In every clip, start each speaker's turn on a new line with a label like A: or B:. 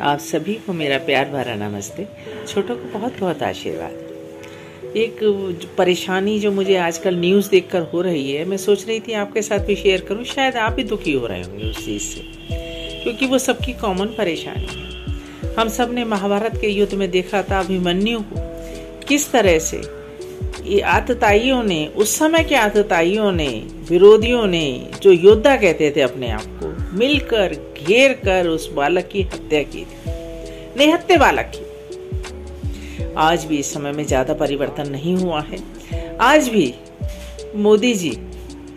A: आप सभी को मेरा प्यार भरा नमस्ते। छोटों को बहुत बहुत आशीर्वाद। एक परेशानी जो मुझे आजकल न्यूज़ देखकर हो रही है, मैं सोच रही थी आपके साथ भी शेयर करूँ, शायद आप भी दुखी हो रहे होंगे उस चीज़ से, क्योंकि वो सबकी कॉमन परेशानी है। हम सबने महाभारत के युद्ध में देखा था, अभिमन्यु को। किस तरह से ये आतताइयों ने, उस समय के आतताइयों ने, विरोधियों ने, जो योद्धा कहते थे अपने आप को मिलकर घेर कर उस बालक की हत्या की थी निहत्ते बालक की। आज भी इस समय में ज़्यादा परिवर्तन नहीं हुआ है। आज भी मोदी जी,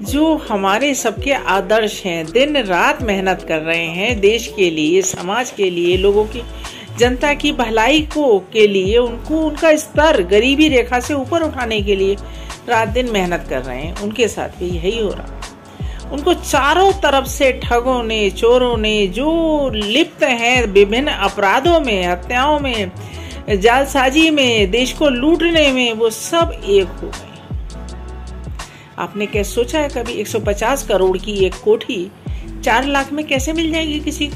A: जो हमारे सबके आदर्श हैं, दिन रात मेहनत कर रहे हैं देश के लिए, समाज के लिए, लोगों की, जनता की भलाई को, के लिए, उनको, उनका स्तर गरीबी रेखा से ऊपर उठाने के लिए रात दिन मेहनत कर रहे हैं। उनके साथ भी यही हो रहा उनको चारों तरफ़ से ठगों ने, चोरों ने, जो लिप्त हैं विभिन्न अपराधों में, हत्याओं में, जालसाजी में, देश को लूटने में, वो सब एक हो गए। आपने क्या सोचा है कभी 150 करोड़ की एक कोठी चार लाख में कैसे मिल जाएगी किसी को?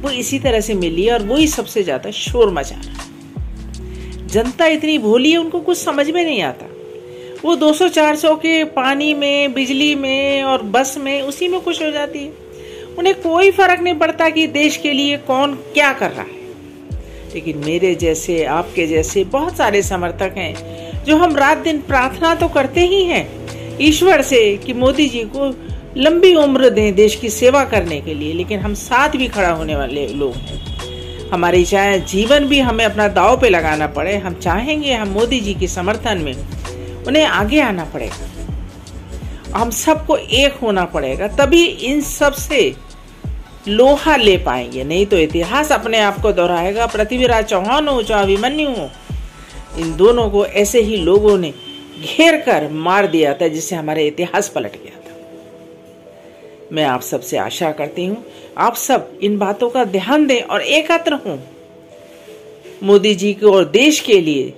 A: वो इसी तरह से मिली और वही सबसे ज़्यादा शोर मचा रहा। जनता इतनी भोली है, उनको कुछ समझ में नहीं आता। वो 200-400 के पानी में, बिजली में और बस में, उसी में खुश हो जाती है। उन्हें कोई फ़र्क नहीं पड़ता कि देश के लिए कौन क्या कर रहा है। लेकिन मेरे जैसे, आपके जैसे बहुत सारे समर्थक हैं, जो हम रात दिन प्रार्थना तो करते ही हैं, ईश्वर से कि मोदी जी को लंबी उम्र दें देश की सेवा करने के लिए, लेकिन हम साथ भी खड़ा होने वाले लोग हैं। हमारी चाहे जीवन भी हमें अपना दाव पे लगाना पड़े, हम चाहेंगे हम मोदी जी के समर्थन में उन्हें आगे आना पड़ेगा। हम सबको एक होना पड़ेगा। तभी इन सबसे लोहा ले पाएँगे। नहीं तो इतिहास अपने आप को दोहराएगा। पृथ्वीराज चौहान हो, चाहे अभिमन्यु हो, इन दोनों को ऐसे ही लोगों ने घेर कर मार दिया था, जिससे हमारे इतिहास पलट गया था। मैं आप सबसे आशा करती हूँ, आप सब इन बातों का ध्यान दें और एकत्र हों। मोदी जी को और देश के लिए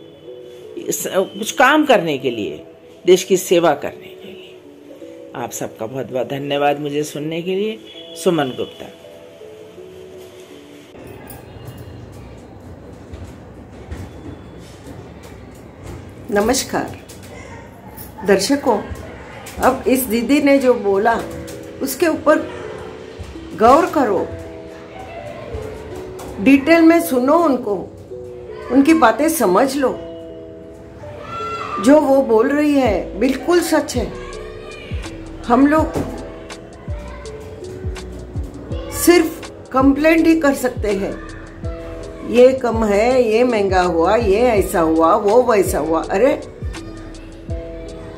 A: कुछ काम करने के लिए, देश की सेवा करने के लिए। आप सबका बहुत बहुत धन्यवाद मुझे सुनने के लिए। सुमन गुप्ता।
B: नमस्कार। दर्शकों, अब इस दीदी ने जो बोला, उसके ऊपर गौर करो। डिटेल में सुनो उनको। उनकी बातें समझ लो। जो वो बोल रही है, बिल्कुल सच है। हम लोग सिर्फ़ कंप्लेंट ही कर सकते हैं। ये कम है, ये महँगा हुआ, ये ऐसा हुआ, वो वैसा हुआ। अरे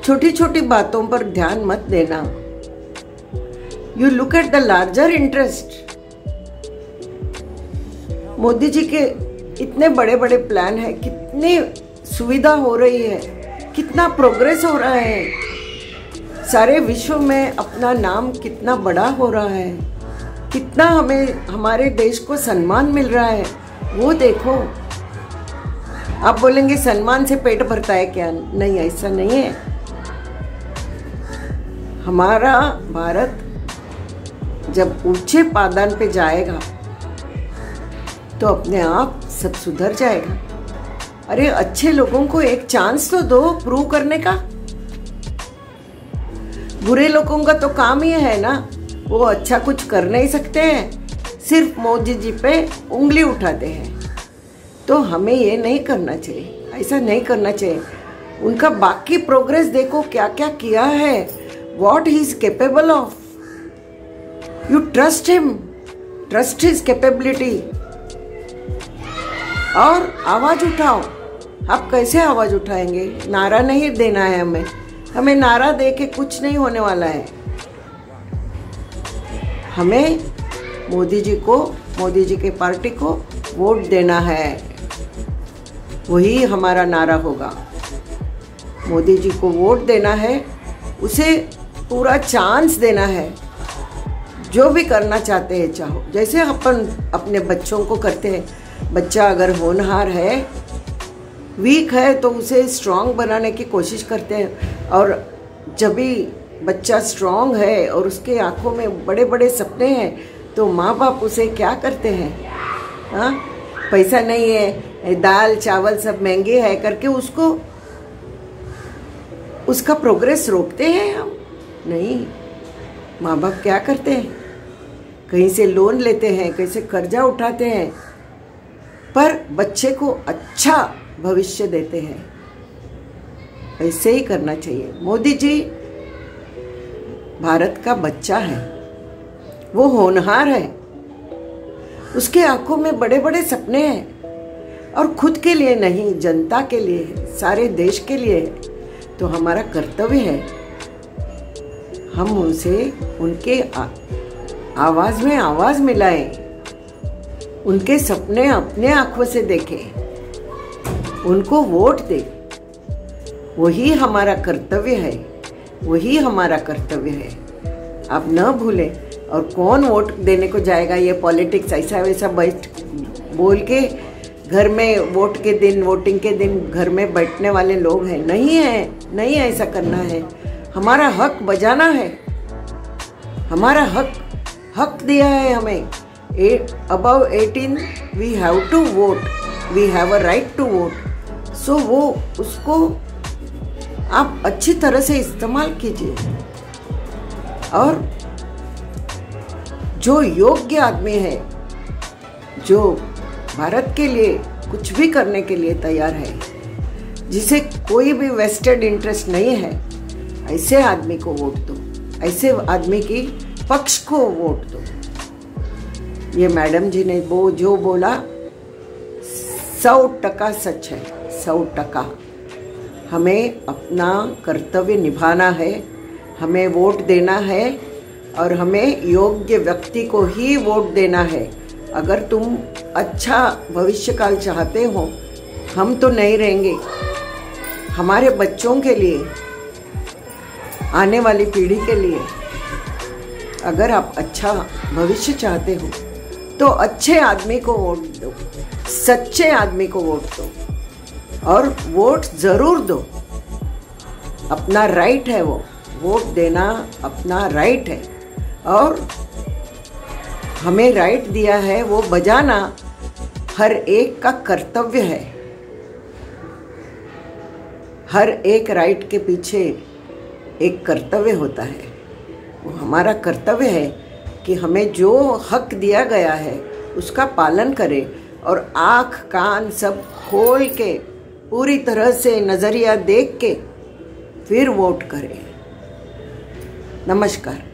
B: छोटी छोटी बातों पर ध्यान मत देना। You look at the larger interest Modi ji के इतने बड़े बड़े प्लान है, कितनी सुविधा हो रही है। कितना प्रोग्रेस हो रहा है। सारे विश्व में अपना नाम कितना बड़ा हो रहा है। कितना हमें, हमारे देश को सम्मान मिल रहा है। वो देखो। आप बोलेंगे सम्मान से पेट भरता है क्या? नहीं, ऐसा नहीं है। हमारा भारत जब ऊँचे पादान पे जाएगा तो अपने आप सब सुधर जाएगा। अरे, अच्छे लोगों को एक चांस तो दो प्रूव करने का। बुरे लोगों का तो काम ही है ना। वो अच्छा कुछ कर नहीं सकते हैं। सिर्फ़ मोदी जी पे उंगली उठाते हैं। तो हमें ये नहीं करना चाहिए। ऐसा नहीं करना चाहिए। उनका बाकी प्रोग्रेस देखो क्या क्या किया है। What he is capable of you trust him trust his capability और आवाज़ उठाओ। आप कैसे आवाज़ उठाएँगे? नारा नहीं देना है हमें। हमें नारा दे के कुछ नहीं होने वाला है। हमें मोदी जी को, मोदी जी के पार्टी को वोट देना है। वही हमारा नारा होगा। मोदी जी को वोट देना है, उसे पूरा चांस देना है। जो भी करना चाहते हैं, चाहो। जैसे अपन अपने बच्चों को करते हैं बच्चा अगर होनहार है वीक है तो उसे स्ट्रांग बनाने की कोशिश करते हैं। और जब भी बच्चा स्ट्रांग है और उसके आँखों में बड़े बड़े सपने हैं तो माँ बाप उसे क्या करते हैं? हाँ? पैसा नहीं है, दाल, चावल सब महँगे है करके उसको, उसका प्रोग्रेस रोकते हैं हम। नहीं माँ बाप क्या करते हैं? कहीं से लोन लेते हैं, कहीं से कर्जा उठाते हैं पर बच्चे को अच्छा भविष्य देते हैं। ऐसे ही करना चाहिए। मोदी जी भारत का बच्चा है। वो होनहार है। उसके आँखों में बड़े बड़े सपने हैं। और खुद के लिए नहीं जनता के लिए है सारे देश के लिए है। तो हमारा कर्तव्य है हम उनसे उनके आ, आवाज़ में आवाज़ मिलाएँ। उनके सपने अपने आँखों से देखें। उनको वोट दे। वही हमारा कर्तव्य है। वही हमारा कर्तव्य है। आप न भूलें और कौन वोट देने को जाएगा ये पॉलिटिक्स? ऐसा वैसा बैठ बोल के घर में वोट के दिन, वोटिंग के दिन घर में बैठने वाले लोग हैं। नहीं है, नहीं ऐसा करना है। हमारा हक बजाना है। हमारा हक हक दिया है हमें। Above eighteen we have to vote we have a right to vote so वो उसको आप अच्छी तरह से इस्तेमाल कीजिए। और जो योग्य आदमी है, जो भारत के लिए कुछ भी करने के लिए तैयार है, जिसे कोई भी वेस्टेड इंटरेस्ट नहीं है, ऐसे आदमी को वोट दो। ऐसे आदमी की पक्ष को वोट दो। ये मैडम जी ने वो जो बोला, सौ टका सच है, सौ टका। हमें अपना कर्तव्य निभाना है, हमें वोट देना है, और हमें योग्य व्यक्ति को ही वोट देना है। अगर तुम अच्छा भविष्यकाल चाहते हो, हम तो नहीं रहेंगे। हमारे बच्चों के लिए, आने वाली पीढ़ी के लिए, अगर आप अच्छा भविष्य चाहते हो तो अच्छे आदमी को वोट दो, सच्चे आदमी को वोट दो और वोट ज़रूर दो। अपना राइट है वो, वोट देना अपना राइट है। और हमें राइट दिया है, वो बजाना हर एक का कर्तव्य है। हर एक राइट के पीछे एक कर्तव्य होता है। वो हमारा कर्तव्य है कि हमें जो हक दिया गया है, उसका पालन करें। और आँख, कान सब खोल के, पूरी तरह से नज़रिया देख के फिर वोट करें। नमस्कार।